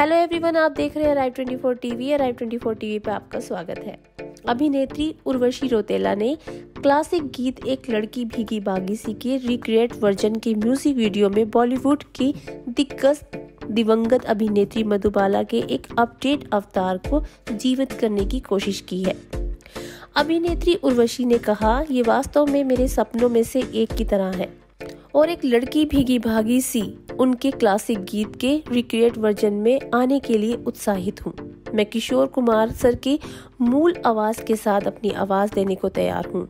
Hello everyone, आप देख रहे हैं राइव 24 टीवी राइव 24 टीवी पे आपका स्वागत है। अभिनेत्री उर्वशी रोतेला ने क्लासिक गीत एक लड़की भीगी बागी सी के रिक्रिएट वर्जन के म्यूज़िक वीडियो में बॉलीवुड की दिग्गज दिवंगत अभिनेत्री मधुबाला के एक अपडेट अवतार को जीवित करने की कोशिश की है। अभिनेत्री उर्वशी ने कहा, ये वास्तव में मेरे सपनों में से एक की तरह है। और एक लड़की भीगी भागी सी उनके क्लासिक गीत के रिक्रिएट वर्जन में आने के लिए उत्साहित हूँ। मैं किशोर कुमार सर की मूल आवाज़ के साथ अपनी आवाज़ देने को तैयार हूँ।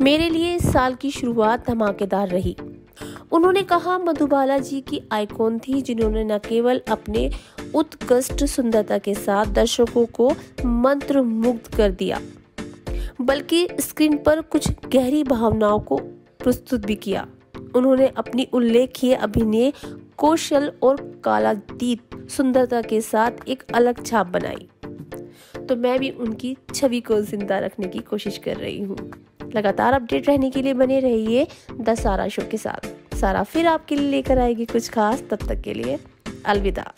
मेरे लिए इस साल की शुरुआत धमाकेदार रही। उन्होंने कहा, मधुबाला जी की आइकॉन थी जिन्होंने न केवल अपने उत्कृष्ट सुंदरता के साथ दर्शकों को मंत्र मुग्ध कर दिया, बल्कि स्क्रीन पर कुछ गहरी भावनाओं को प्रस्तुत भी किया। उन्होंने अपनी उल्लेखीय अभिनय कौशल और कालातीत सुंदरता के साथ एक अलग छाप बनाई। तो मैं भी उनकी छवि को ज़िंदा रखने की कोशिश कर रही हूँ। लगातार अपडेट रहने के लिए बने रहिए द सारा शो के साथ। सारा फिर आपके लिए लेकर आएगी कुछ खास, तब तक के लिए अलविदा।